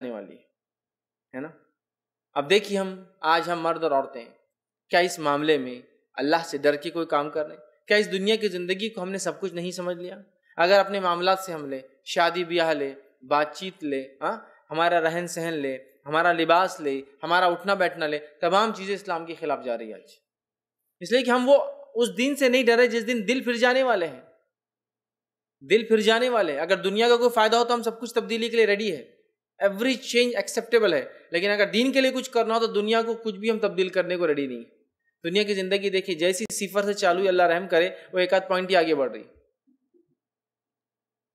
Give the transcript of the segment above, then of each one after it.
جانے والی ہے۔ نا؟ اب دیکھیے ہم، آج ہم مرد اور عورتیں کیا اس معاملے میں اللہ سے ڈر کے کوئی کام کر رہے ہیں؟ کیا اس دنیا کی زندگی کو ہم نے سب کچھ نہیں سمجھ لیا؟ اگر اپنے معاملات سے ہم لے شادی بیاہ لے، بات چیت لے ہاں ہمارا رہن سہن لے، ہمارا لباس لے، ہمارا اٹھنا بیٹھنا لے، تمام چیزیں اسلام کے خلاف جا رہی ہے آج۔ اس لیے کہ ہم وہ اس دن سے نہیں ڈرے جس دن دل پھر جانے والے ہیں۔ دل پھر جانے والے اگر دنیا کا کوئی فائدہ ہو تو ہم سب کچھ تبدیلی کے لیے ریڈی ہے۔ ایوری چینج ایکسیپٹیبل ہے۔ لیکن اگر دین کے لیے کچھ کرنا ہو تو دنیا کو کچھ بھی ہم تبدیل کرنے کو ریڈی نہیں۔ دنیا کی زندگی دیکھیے، جیسی صفر سے چالو اللہ رحم کرے، وہ ایک آدھ پوائنٹ ہی آگے بڑھ رہی۔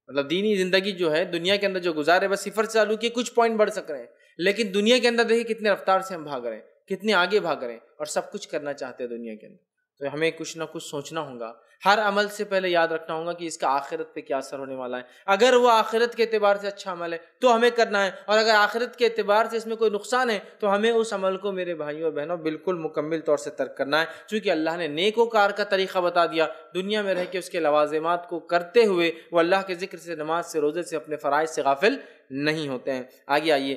مطلب دینی زندگی جو ہے، دنیا کے اندر جو گزارے بس صفر سے چالو کیے، کچھ پوائنٹ بڑھ سک رہے ہیں۔ لیکن دنیا کے اندر دیکھیے کتنے رفتار سے ہم بھاگ رہے ہیں، کتنے آگے بھاگ رہے ہیں اور سب کچھ کرنا چاہتے ہیں دنیا کے اندر۔ تو ہمیں کچھ نہ کچھ سوچنا ہوگا ہر عمل سے پہلے یاد رکھنا ہوگا کہ اس کا آخرت پہ کیا اثر ہونے والا ہے۔ اگر وہ آخرت کے اعتبار سے اچھا عمل ہے تو ہمیں کرنا ہے، اور اگر آخرت کے اعتبار سے اس میں کوئی نقصان ہے تو ہمیں اس عمل کو میرے بھائیوں اور بہنوں بالکل مکمل طور سے ترک کرنا ہے۔ چونکہ اللہ نے نیک و کار کا طریقہ بتا دیا، دنیا میں رہ کے اس کے لوازمات کو کرتے ہوئے وہ اللہ کے ذکر سے، نماز سے، روزے سے، اپنے فرائض سے غافل نہیں ہوتے ہیں۔ آگے آئیے۔